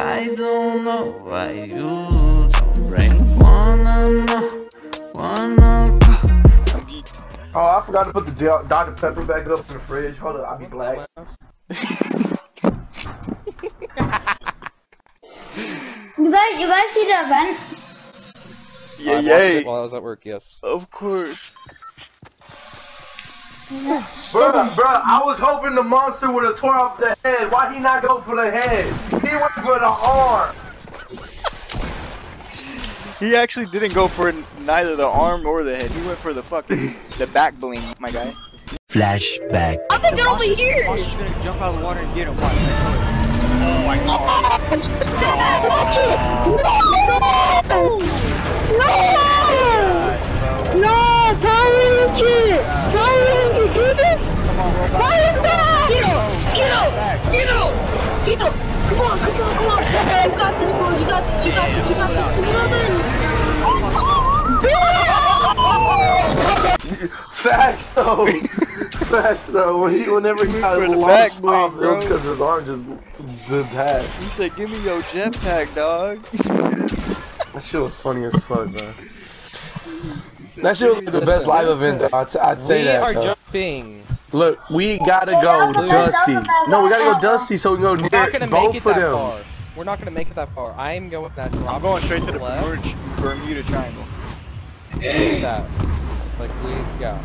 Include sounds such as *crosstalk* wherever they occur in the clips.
I don't know why you don't bring wanna know, wanna go. I'm. Oh, I forgot to put the Dr. Pepper back up in the fridge. Hold up, I'll be black. You guys, you guys see the event? Yeah, I watched yay. it while I was at work, yes. Of course. Bruh, bruh, I was hoping the monster would have tore off the head. Why he not go for the head? He went for the arm. *laughs* He actually didn't go for neither the arm or the head. He went for the fucking the back bling, my guy. Flashback. I think The they're over monster's, the here. monster's gonna jump out of the water and get him. Watch. Oh my god. No, Power Ranger! Power Ranger, get on, come on, come on! You got this, bro! You got this! You got this! You got this! Facts though. Facts though. When he, whenever he got the lost back bling, off, um, it was because his arm just detached. He said, "Give me your jetpack, dog." *laughs* That shit was funny as fuck, man. That shit was the best live event. Though. I'd, I'd say we that. are though. jumping. Look, we gotta go Dusty. No, we gotta go Dusty so we can go We're not near gonna both make it of that them. far. We're not gonna make it that far. I am going that far. I'm going straight to the left. Bermuda, Bermuda Triangle. that. Like we, yeah.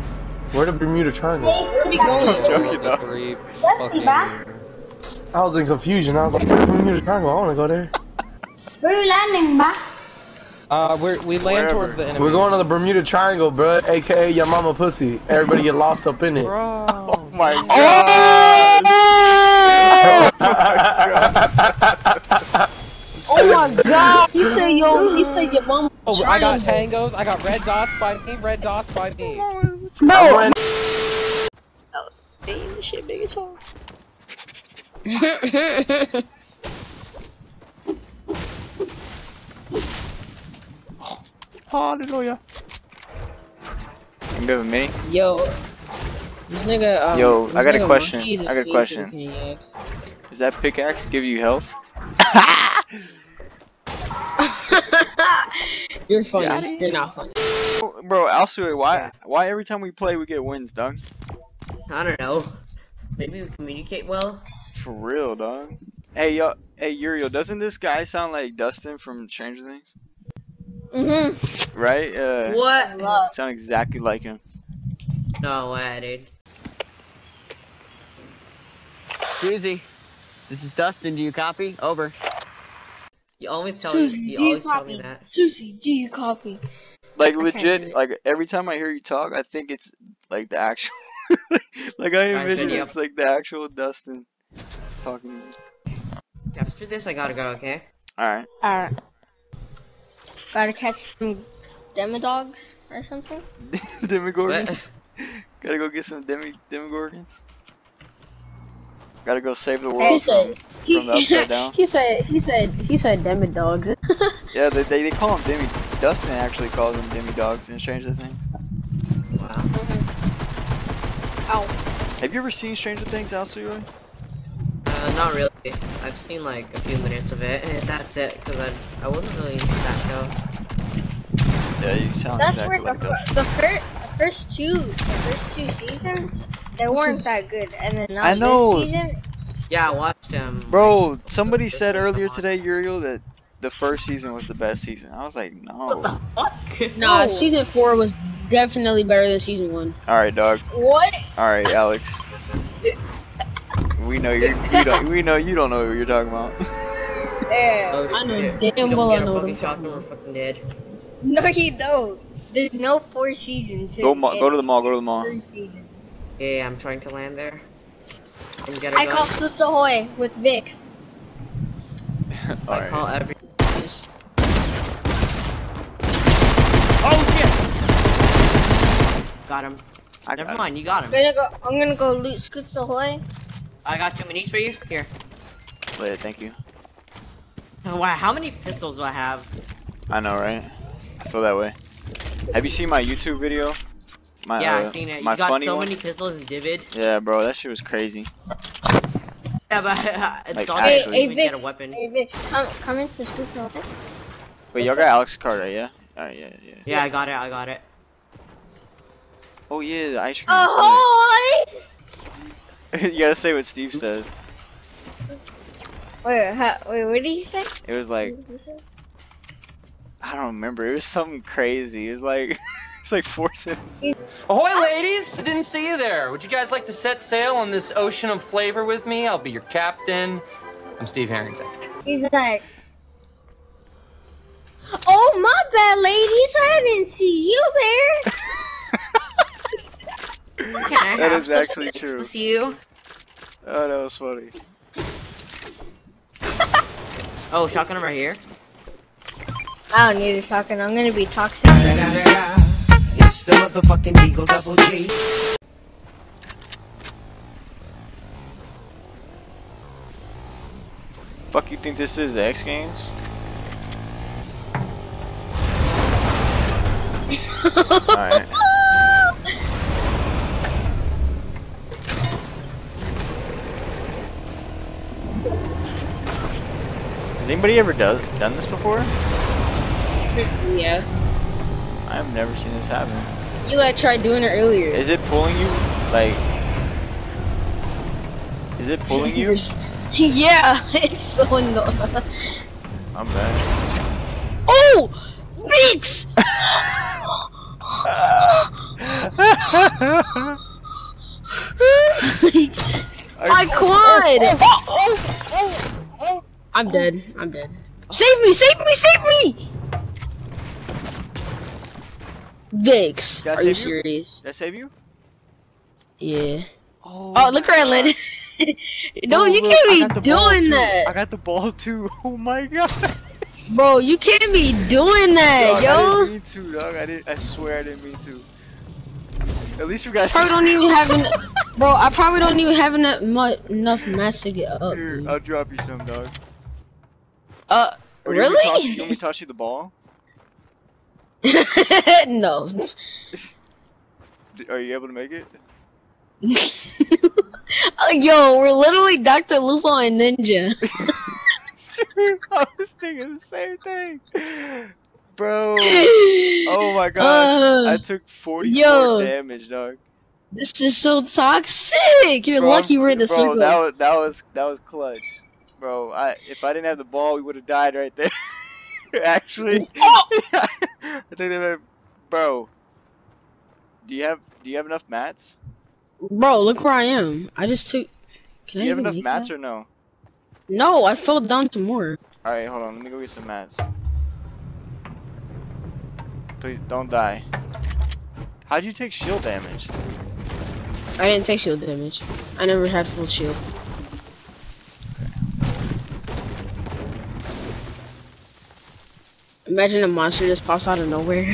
Where the Bermuda Triangle? Where we going? Joking, The three fucking. I was in confusion. I was like, where's the Bermuda Triangle? I wanna go there. Where are you landing, back? Uh, we're, we land Wherever. towards the enemy. We're going to the Bermuda Triangle, bro. AKA your mama pussy. Everybody get lost up in it. Bro. *laughs* Oh my god. Oh my god! You say yo, you say your mom. Oh, I got tangos. I got red dots by me. Red dots by me. Bro, Damn, shit big as hell. *laughs* Hallelujah. You have a mini? Yo, this nigga. Um, Yo, this I got a question. is I got a question. Does that pickaxe give you health? *laughs* *laughs* You're funny. Got. You're not funny. Bro, Alsui, why why every time we play we get wins, dog? I don't know. Maybe we communicate well. For real, dog. Hey yo, hey Uriel, doesn't this guy sound like Dustin from Stranger Things? Mhm. Right? Uh, What? sound exactly like him. No way, dude. Susie, this is Dustin. Do you copy? Over. You always tell me. Susie, You do you always tell copy? me that. Susie, do you copy? Like I legit, like every time I hear you talk, I think it's like the actual. *laughs* like I envision video. it's like the actual Dustin talking to me. After this, I gotta go. Okay. All right. Alright. Gotta catch some demodogs or something? *laughs* Demogorgons. *laughs* Gotta go get some demi demogorgons. Gotta go save the He world said, from, he, from the upside *laughs* down. He said. He said. He said. Demon. Yeah, they, they, they call them demi. Dustin actually calls them demi dogs in Stranger Things. Wow. Ow. Have you ever seen Stranger Things, Alceu? Uh, not really. I've seen like a few minutes of it, and that's it. Cause I I wasn't really into that show. Yeah, you sound That's exactly where like the, Dustin. the, fir- the first two the first two seasons they weren't that good, and then now I know. this season Yeah, I watched them. Bro, somebody said earlier today, Uriel, that the first season was the best season. I was like, no. What the Fuck. *laughs* nah, season four was definitely better than season one. All right, dog. what? All right, Alex. We know you. We don't. We know you don't know what you're talking about. Yeah. Oh, I know shit. damn you well I know what fucking I'm talking chocolate, we're fucking dead. No, you don't. There's no four seasons. Go ma- go to the mall, go to the mall. Three seasons. Yeah, I'm trying to land there. And get a I gun. call Flips Ahoy with Vix. All I right. call every. Oh shit! Got him. I Never got mind, you got I'm him. gonna go. I'm gonna go loot Scoops Ahoy. I got two minis for you. Here. it. Thank you. Oh, wow, how many pistols do I have? I know, right? I feel that way. Have you seen my YouTube video? My, yeah, uh, I've seen it. You got funny so one. many pistols in Divid. Yeah, bro, that shit was crazy. Yeah, but *laughs* uh, Like, dog Hey, hey even get a weapon. hey Vix, come come into the scoop real quick. Wait, y'all got Alex Carter, yeah? Alright, yeah, yeah. Yeah, I got it. I got it. Oh yeah, the ice cream. Ahoy! *laughs* you gotta say what Steve says. Wait, ha, wait, what did he say? It was like What did he say? I don't remember. It was something crazy. It was like *laughs* it's like four sentences. Ahoy, ladies! I didn't see you there. Would you guys like to set sail on this ocean of flavor with me? I'll be your captain. I'm Steve Harrington. He's like, Oh my bad, ladies, I didn't see you there. *laughs* Can I *laughs* That have is some actually sticks true. with you? Oh, that was funny. *laughs* Oh, shotgun right here. I don't need a shotgun. I'm gonna be toxic. It's the motherfucking Eagle Double G. Fuck you think this is the X Games? *laughs* Alright. Anybody ever do done this before? *laughs* yeah. I've never seen this happen. You like tried doing it earlier. Is it pulling you? Like, is it pulling you? *laughs* yeah, *laughs* it's so annoying. I'm bad. Oh! Vix! My quad! Oh, oh, oh, I'm dead. I'm dead. Save me! Save me! Save me! Vix, I are you save you? serious? Did I save you? Yeah. Oh, Oh, look where I landed. *laughs* no, Oh, you look, can't I be got the ball doing too. that. I got the ball too. *laughs* Oh my god. Bro, you can't be doing that, Dog, I yo. didn't mean to, dog. I didn't. I swear I didn't mean to. At least we got. Probably don't even have *laughs* enough. Bro, I probably don't even have enough enough mass to get up. Here, dude. I'll drop you some, dog. Uh, Or do you want toss- really? You want me to toss you the ball? *laughs* no. *laughs* Are you able to make it? *laughs* Yo, we're literally Dr. Lupo and Ninja. Dude, I was thinking the same thing. Bro. Oh my gosh. Uh, I took 44 yo. damage, dog. This is so toxic. You're Bro, lucky we're in the bro, circle. That was that was that was clutch, bro. I if I didn't have the ball, we would have died right there. *laughs* Actually, *laughs* Oh! *laughs* I think they would. Bro, do you have do you have enough mats? Bro, look where I am. I just took. Can Do I you have enough mats that? or no? No, I fell down to more. All right, hold on. Let me go get some mats. Please don't die. How'd you take shield damage? I didn't take shield damage. I never had full shield. Imagine a monster just pops out of nowhere.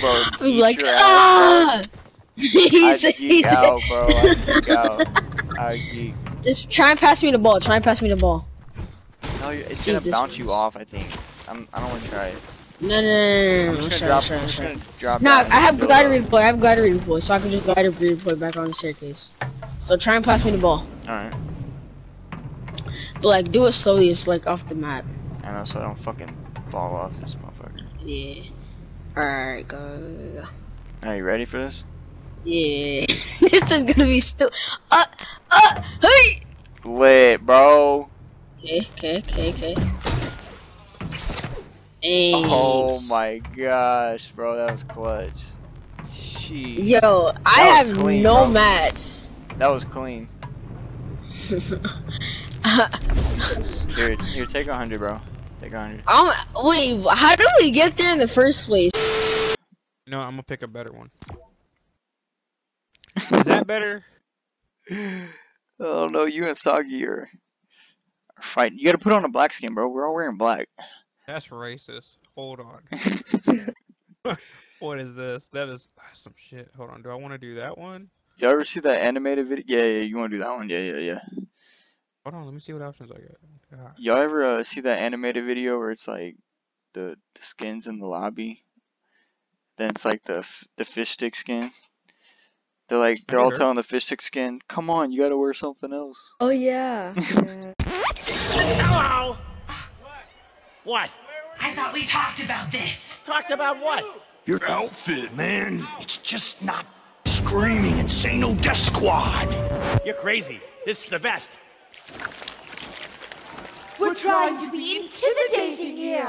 Bro, *laughs* eat like, ah! *laughs* He's, geek he's, out, bro. I'd geek out. I'd geek. just try and pass me the ball. Try and pass me the ball. No, it's See, gonna bounce one. you off. I think. I'm. I don't want to try it. No, no, no, no, no. I'm just gonna drop. I'm just gonna drop. No, I have glider redeploy. I have glider redeploy, so I can just glider redeploy back on the staircase. So try and pass me the ball, Alright. but like do it slowly. It's like off the map. I know, so I don't fucking fall off this. Yeah. All right, go. Are you ready for this? Yeah. *laughs* this is gonna be still. Uh, uh, hey. Lit, bro. Okay, okay, okay, okay. Hey. Oh my gosh, bro, that was clutch. Sheesh. Yo, I That have clean, no bro. mats. That was clean. *laughs* Here, here, take a hundred, bro. Take a hundred. um, wait, how did we get there in the first place? No, I'm gonna pick a better one. Is that better? *laughs* Oh no, you and Soggy are, are fighting. You gotta put on a black skin, bro. We're all wearing black. That's racist. Hold on. *laughs* *laughs* what is this? That is some shit. Hold on. Do I want to do that one? Y'all ever see that animated video? Yeah, yeah, you wanna do that one? Yeah, yeah, yeah. Hold on. Let me see what options I got. God. Y'all ever uh, see that animated video where it's like the the skins in the lobby? Then it's like the f- the fish stick skin. They're like they're all telling the fish stick skin, "Come on, you gotta wear something else." Oh yeah. yeah. Hello! What? I thought we talked about this. Talked about what? Your outfit, man. It's just not screaming Insano Death Squad. You're crazy. This is the best. We're trying to be intimidating here.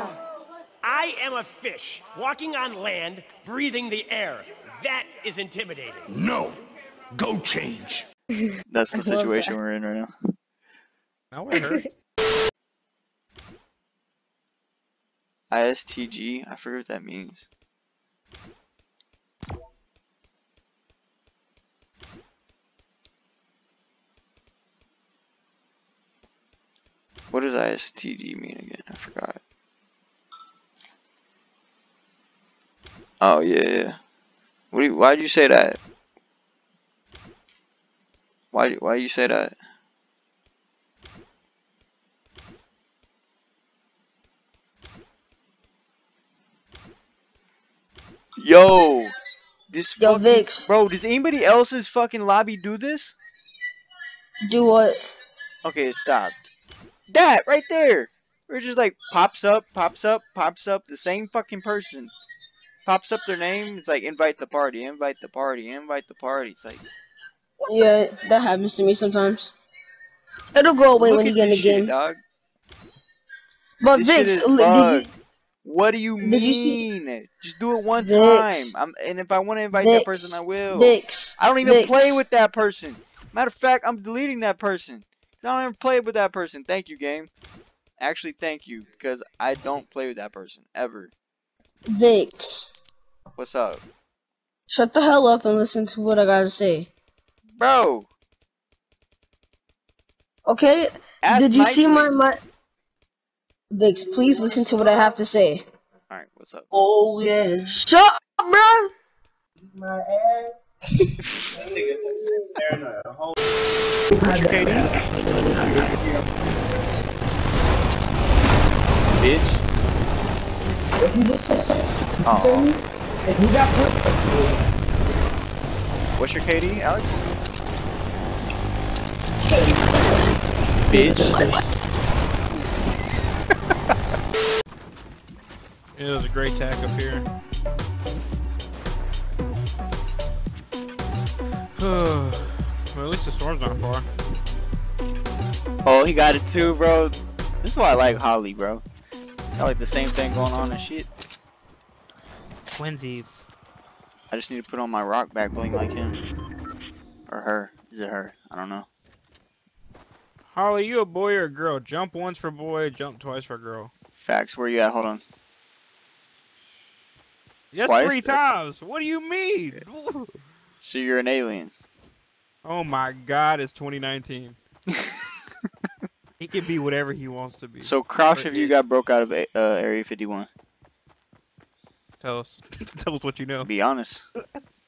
I am a fish, walking on land, breathing the air. That is intimidating. No. Go change. *laughs* That's the situation that. we're in right now. Now *laughs* I heard. ISTG, I forget what that means. What does ISTG mean again? I forgot. Oh yeah. What do you, why'd you say that? Why why you say that? Yo, this Yo, fucking, Vix. bro. Does anybody else's fucking lobby do this? Do what? Okay, it stopped. That right there. Where it just like pops up, pops up, pops up. The same fucking person pops up their name. It's like invite the party, invite the party, invite the party. It's like Yeah, that happens to me sometimes. It'll go away look when you get in the shit, game. dog. But This Vix, shit is li- did you, What do you Did you mean? Just do it one Vix. time. I'm, and if I want to invite that person, I will. Vix, I don't even Vix. play with that person. Matter of fact, I'm deleting that person. I don't even play with that person. Thank you, game. Actually, thank you because I don't play with that person ever. Vix, What's up, shut the hell up and listen to what I gotta say. bro? Okay? Ask Did you see my my? Vix, please listen to what I have to say. All right, what's up? Oh yeah. Shut up, bro. My ass. What's your KD? Bitch. If you just said something, Oh, if you got put, what's your KD, Alex? Bitch. *laughs* Yeah, there's a great tack up here. *sighs* well, at least the storm's not far. Oh, he got it too, bro. This is why I like Holly, bro. Got like the same thing going on and shit. Twinsies. I just need to put on my rock back bling like him. Or her. Is it her? I don't know. Harley, you a boy or a girl? Jump once for boy, jump twice for girl. Facts, where you at? Hold on. Yes, Twice? three times. What do you mean? *laughs* So you're an alien. oh my God, it's 2019. *laughs* he can be whatever he wants to be. So Crouch, if you got broke out of uh, Area 51, Tell us. *laughs* Tell us what you know. be honest.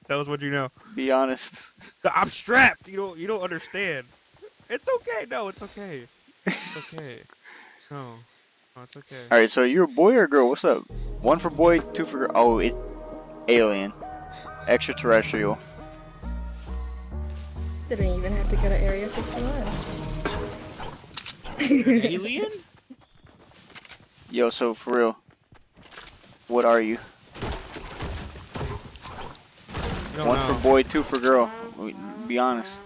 Tell us what you know. Be honest. I'm strapped. You don't. You don't understand. It's okay. No, it's okay. It's okay. No, no it's okay. Alright, so you're a boy or a girl? What's up? One for boy, two for girl. Oh, it's alien. Extraterrestrial. Didn't even have to go to Area 51. Alien? *laughs* Yo, so for real. What are you? You don't One know. for boy, two for girl. Be honest.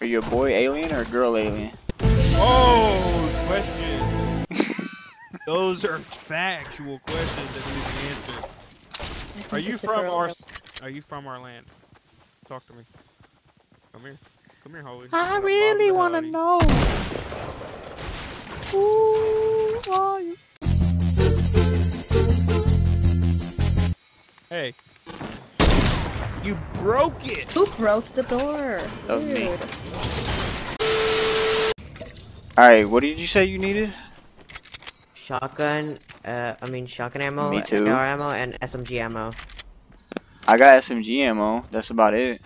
Are you a boy alien or a girl alien? Oh, question. *laughs* Those are factual questions that need to be answered. Are you it's a from our? Are you from our land? Talk to me. Come here. Come here, Holly. I really want to know. Who are you? Hey. You broke it. Who broke the door? That was me. Alright, what did you say you needed? Shotgun, uh, I mean shotgun ammo, Me too. AR ammo, and SMG ammo. I got SMG ammo. That's about it.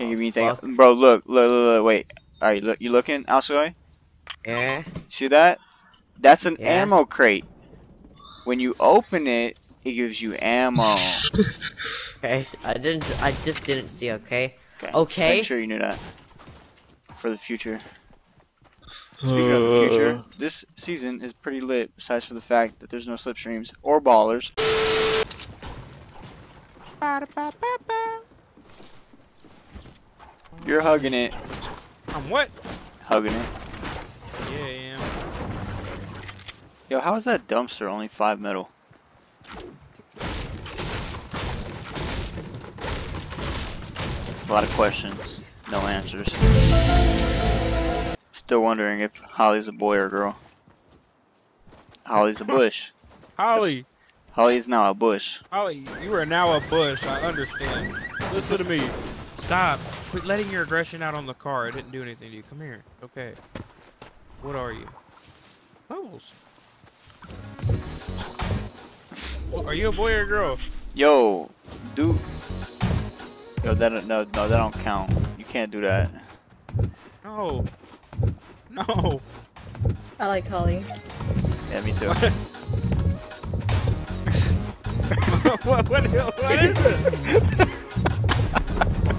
I can't oh, give you anything. Fuck. Bro, look, look, look, look wait. Alright, look, you looking, Alsoy? Yeah. See that? That's an Yeah. ammo crate. When you open it, it gives you ammo. *laughs* Okay, I didn't. I just didn't see. Okay. Okay. Okay. Make sure you knew that. For the future. Speaking of the future, uh. this season is pretty lit, besides for the fact that there's no slipstreams or ballers. You're hugging it. I'm what? Hugging it. Yeah, I am. Yo, how is that dumpster only five metal? A lot of questions, no answers. Still wondering if Holly's a boy or girl. Holly's a bush. *laughs* Holly, Holly is now a bush. Holly, you are now a bush. I understand. Listen to me. Stop. Quit letting your aggression out on the car. It didn't do anything to you. Come here. Okay. What are you? Bubbles. Are you a boy or a girl? Yo, dude. Yo, that no no that don't count. You can't do that. No. No. I like Holly. Yeah, me too. what, *laughs* what, what is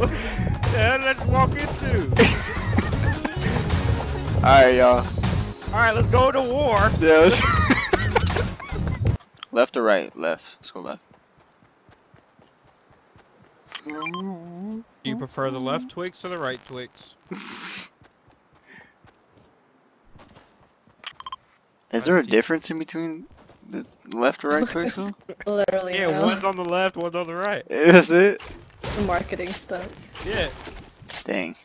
it? *laughs* yeah, let's walk into. *laughs* Alright, y'all. Alright, let's go to war. Yes. *laughs* left or right? Left. Let's go left. Do you prefer the left Twix or the right Twix? *laughs* Is there a difference in between the left or right Twix though? Literally. Yeah, no. one's on the left, one's on the right. Is it? The marketing stuff. Yeah. Dang.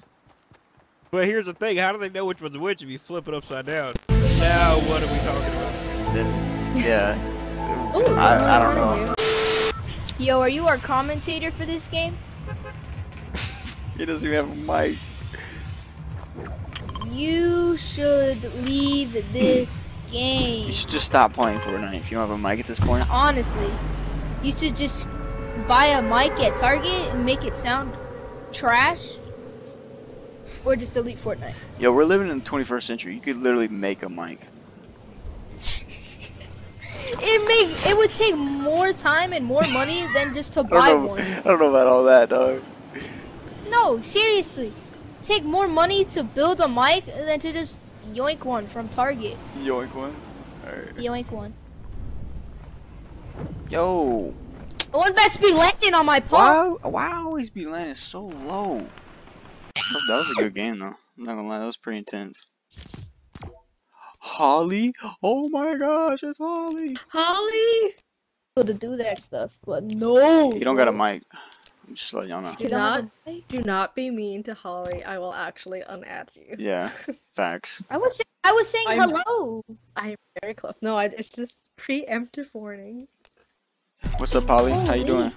But here's the thing, how do they know which one's which if you flip it upside down? Now what are we talking about? Then, yeah. *laughs* Ooh, I, I don't know. Yo, are you our commentator for this game? *laughs* He doesn't even have a mic. You should leave this game. You should just stop playing Fortnite if you don't have a mic at this point. Honestly, you should just buy a mic at Target and make it sound trash, or just delete Fortnite. Yo, we're living in the 21st century. You could literally make a mic. *laughs* It make it would take more time and more money than just to *laughs* buy know. one. I don't know about all that, dog. No, seriously, take more money to build a mic than to just yoink one from Target. Yoink one. Alright. Yoink one. Yo, One best be landing on my paw. why, why always be landing so low? That was, that was a good game though. I'm not gonna lie, that was pretty intense. Holly? Oh my gosh, it's Holly. Holly! To do that stuff, but no. You don't got a mic. I'm just letting y'all know. Do not, do not be mean to Holly. I will actually unadd you. Yeah, *laughs* facts. I was I was saying I'm- hello. I'm very close. No, I, it's just preemptive warning. What's up, Holly? How you doing?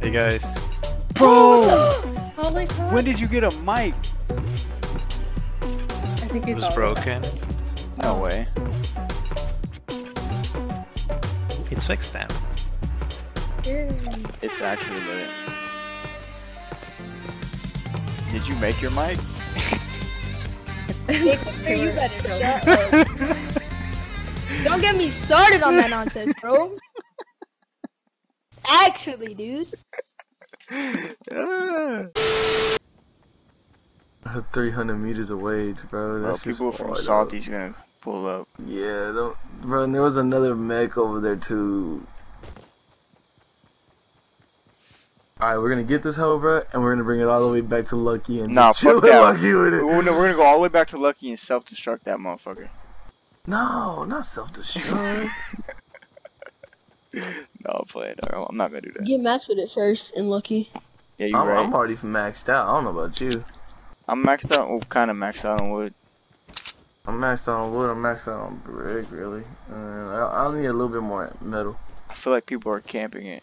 Hey guys. Bro! Holly, when did you get a mic? I think It was broken. No way. It's fixed now. It's actually lit. Did you make your mic? *laughs* Victor, you better shut up. *laughs* Don't get me started on that nonsense, bro. *laughs* Actually, dude. *laughs* Ah. 300 meters away, bro. Bro, That's just people from. Salty's gonna pull up. Yeah, don't, bro. And there was another mech over there too. Alright, we're gonna get this hoe, bro, and we're gonna bring it all the way back to Lucky and Nah, just *laughs* chill fuck with that. Lucky with it. No, we're gonna go all the way back to Lucky and self-destruct that motherfucker. No, not self-destruct. *laughs* No, I'm playing. dog. I'm not gonna do that. Get messed with it first and lucky. Yeah, you're I'm, right. I'm already maxed out. I don't know about you. I'm maxed out. Well, kind of maxed out on wood. I'm maxed out on wood. I'm maxed out on brick, really. And I, I'll need a little bit more metal. I feel like people are camping it.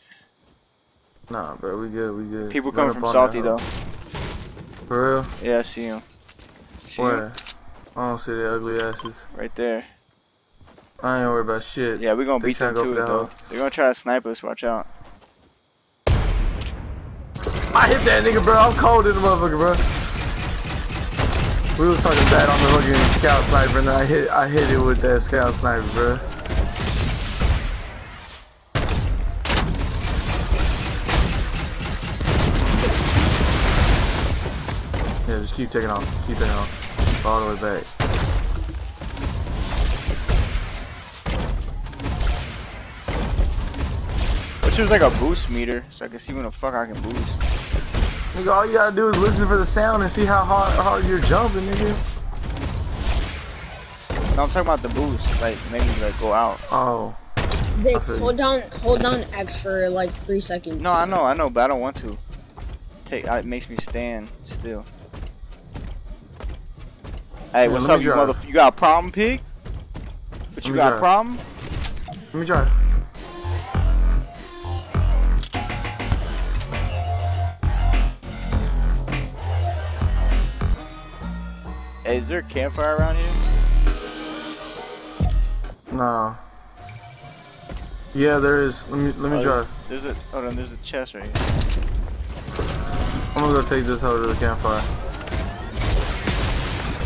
Nah, bro, we good. We good. People Run coming from Salty though. For real? Yeah, I see him. See 'em? Where? I don't see the ugly asses. Right there. I ain't worried about shit. Yeah, we're gonna they beat them to, it though. Home. They're gonna try to snipe us, watch out. I hit that nigga bro, I'm cold in the motherfucker bro. We was talking bad on the fucking scout sniper and I hit I hit it with that scout sniper bro. Yeah, just keep taking off. Keep taking off. All the way back. Wish there was like a boost meter so I can see when the fuck I can boost. Nigga, all you gotta do is listen for the sound and see how hard, hard you're jumping, nigga. No, I'm talking about the boost. Like, maybe like go out. Oh. Vix, hold down, hold down X for like three seconds. No, I know, I know, but I don't want to. Take, uh, it makes me stand still. Hey, Yeah, what's up, you mother? You got a problem, pig? But you got a problem? Let me try. Hey, is there a campfire around here? Nah. Yeah, there is. Let me let me Oh, drive. There's a hold on. There's a chest right here. I'm gonna go take this hoe to the campfire.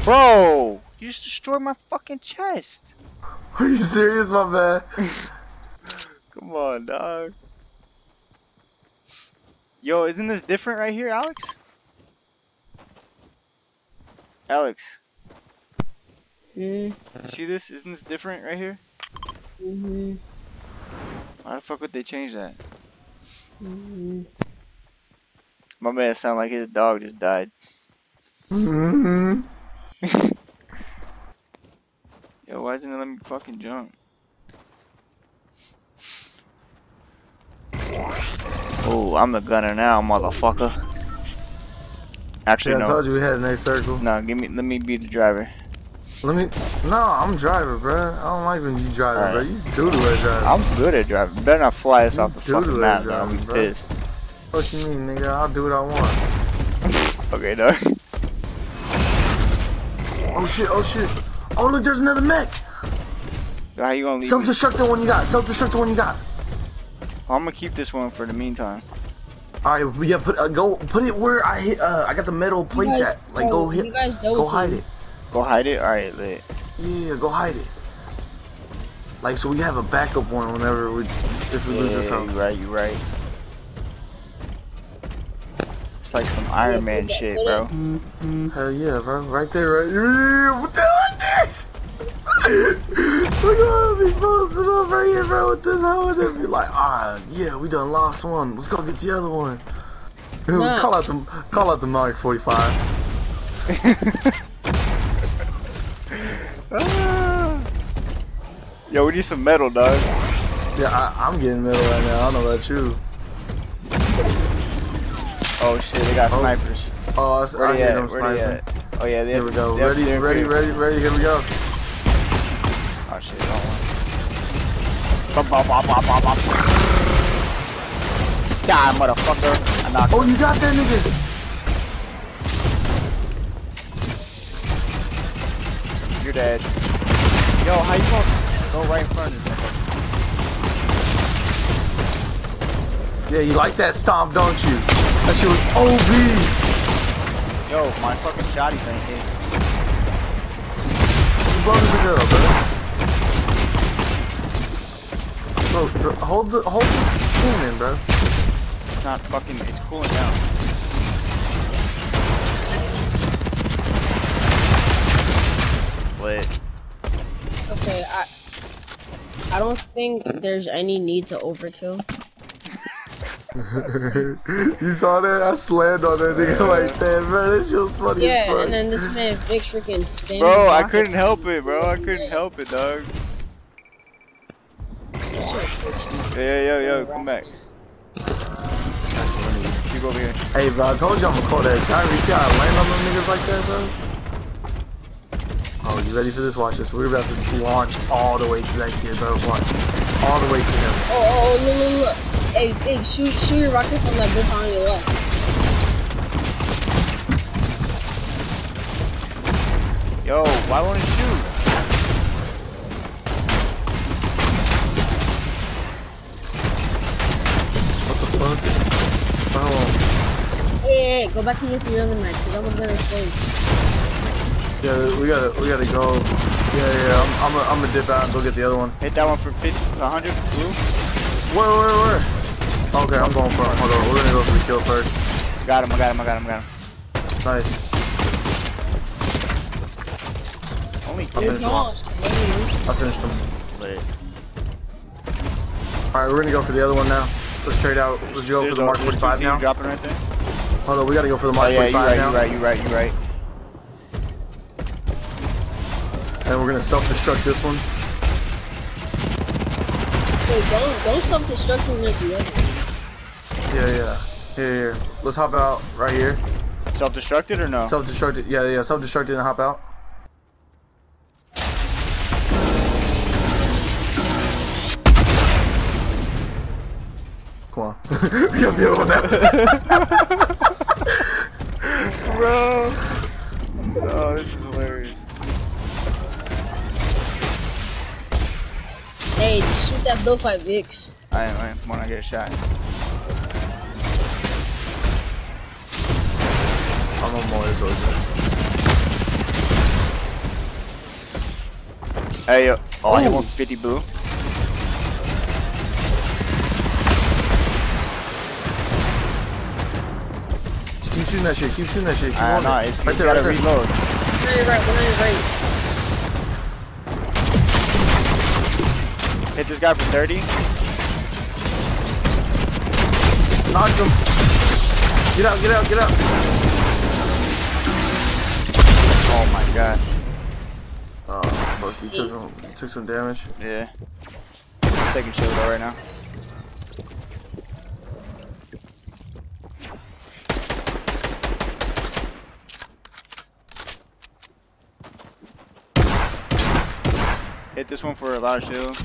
Bro, you just destroyed my fucking chest. *laughs* Are you serious, my man? *laughs* Come on, dog. Yo, isn't this different right here, Alex? Alex, Hmm. you see this? Isn't this different right here? Mm hmm Why the fuck would they change that? Mhm. My man sound like his dog just died. Mm-hmm. *laughs* Yo, why isn't it letting me fucking jump? Oh, I'm the gunner now, motherfucker. Actually, Yeah, I no. told you we had a nice circle. No, give me. Let me be the driver. Let me. No, I'm driver, bro. I don't like when you driving, bro. Alright. You doodle at driving. I'm good at driving. Better not fly us You off the fucking map, though. I'll be bro. pissed. What you mean, nigga? I'll do what I want. *laughs* Okay, dog. Oh shit! Oh shit! Oh look, there's another mech. How you gonna leave? Self-destruct one you got. Self-destruct one you got. I'm gonna keep this one for the meantime. All right, we got put uh, go put it where I hit. Uh, I got the metal plates guys- at. Like go hit. Go hide it. Go hide it. All right, lit. Yeah, go hide it. Like so we have a backup one whenever we if we lose this Yeah, house. you right. You right. It's like some Iron Man shit, bro. Hell yeah, bro. Right there, right Yeah, what the right there? We're gonna be posted up right here, bro, with this hoe and just be like, ah, yeah, we done lost one. Let's go get the other one. *laughs* Nah. call out the call out the Mark 45. *laughs* Yo, we need some metal, dog. Yeah, I, I'm getting metal right now. I don't know about you. Oh shit, they got Oh. snipers. Oh, I, Where I they hear at? them Where they sniping. at? Oh yeah, they Here we go. they Ready, they're ready, ready, ready. Here we go. Oh shit, don't want. Bop, bop, bop, bop, bop, bop. Die, motherfucker. I knocked Oh, him. you got that nigga. You're dead. Yo, how you gonna go right in front of this? Yeah, you like that stomp, don't you? That shit was OB. Yo, my fucking shotty ain't hit. You blowing the girl, bro. Bro, bro, hold the hold the cannon, bro. It's not fucking, it's cooling down. Lit. Okay, I I don't think there's any need to overkill. *laughs* you saw that? I slammed on that nigga *laughs* like that, bro. That shit was funny as Yeah, fuck. and then this man big freaking spam. Bro, I couldn't help it, bro. I couldn't help it, dog. Yo, yo, yo, yo, come back. Keep over here. Hey, bro, I told you I'm gonna call that shot. You see how I land on them niggas like that, bro? Oh, you ready for this? Watch this. We're about to launch all the way to that kid, bro. Watch. All the way to him. Oh, oh, oh, look, look, look. Hey, hey, shoot, shoot your rockets on that bitch on your left. Yo, why won't it shoot? What the fuck? Bro, Hey, hey, hey, go back and get the other match, because I'm gonna stay. yeah, we gotta, we gotta go. Yeah, yeah, I'm, I'm, gonna- I'm gonna dip out and go get the other one. Hit that one for 50, 100 blue. Where, where, where? Okay, I'm going for him. Hold on, we're gonna go for the kill first. Got him, I got him, I got him, I got him. Nice. Only I two. finished them. I finished them. Lit. Alright, we're gonna go for the other one now. Let's trade out. Let's go There's for the a- Mark there's two 45 teams now. dropping right there. Hold on, we gotta go for the Oh Mark yeah, you 45 right, now. you right, you right, you right. And we're gonna self-destruct this one. Wait, don't don't self-destruct and make the other. Yeah, yeah. Here, here. Let's hop out right here. Self-destructed or no? Self-destructed. Yeah, yeah. Self-destructed and hop out. Come on. *laughs* we gotta deal with that. *laughs* Bro. Oh, this is hilarious. Hey, shoot that Bill Fight Vix. I am, I am. When I get shot. I'm on more towards Hey, yo. Oh, I hit Ooh. 150 blue. Keep shooting that shit. Keep shooting that shit. Keep Ah, on nah, it. it's, right there, gotta right there. reload. One on your right, one on your right. Hit this guy for 30. Knocked him. Get out, get out, get out. Oh my gosh. Oh, fuck. You took some, took some damage. Yeah. I'm taking shield right now. Hit this one for a lot of shield.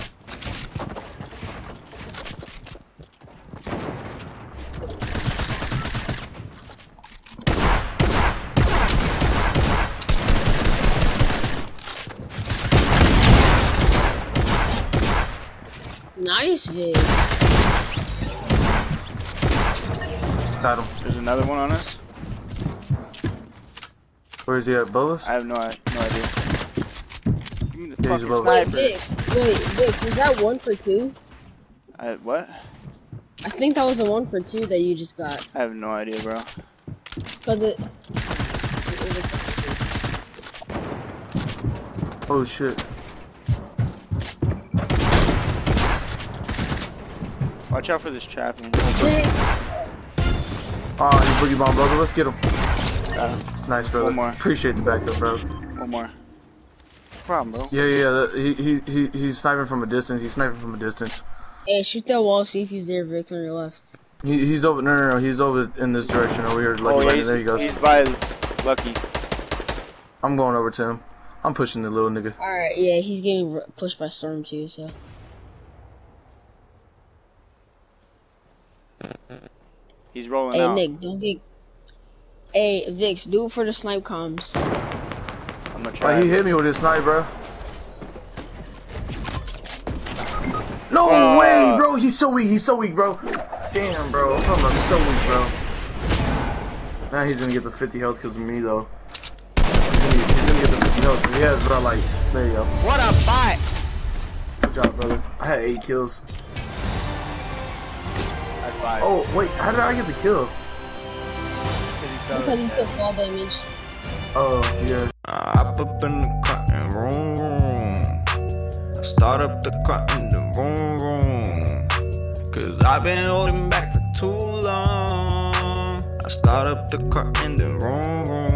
Nice Vix. Got him. There's another one on us. Where is he at? Bolas? I have no, no idea. Give me the Yeah, he's fucking above. Wait, sniper. Vix. Wait, Vix, was that one for two? I, what? I think that was a one for two that you just got. I have no idea, bro. Cause it. Oh shit. Watch out for this trap, man. Vix. Oh, he boogie bomb, brother. Let's get him. Got him. Nice, brother. One more. Appreciate the backup, bro. One more. Problem, bro. Yeah, yeah, yeah. He, he, he, he's sniping from a distance. He's sniping from a distance. Hey, shoot that wall, see if he's there, Vix, on your left. He, he's over. No, no, no. He's over in this direction over here. Oh, Lucky yeah, right he's, there he goes. he's by Lucky. I'm going over to him. I'm pushing the little nigga. Alright, yeah, he's getting pushed by Storm too, so. He's rolling Hey, out. Nick, don't get. Hey, Vix, do it for the snipe comms. I'm gonna try. Like, he hit me with his snipe, bro. No Fuck. way, bro. He's so weak. He's so weak, bro. Damn, bro. I'm talking about so weak, bro. Now he's gonna get the 50 health because of me, though. He's gonna, get the 50 health. 'cause He has, bro. Like, there you go. What a bot! Good job, brother. I had eight kills. High five. Oh, wait. How did I get the kill? Because he took fall damage. Oh, yeah. I hop up in the car room room. I start up the car in the room room. Cause I've been holding back for too long. I start up the car in the room room.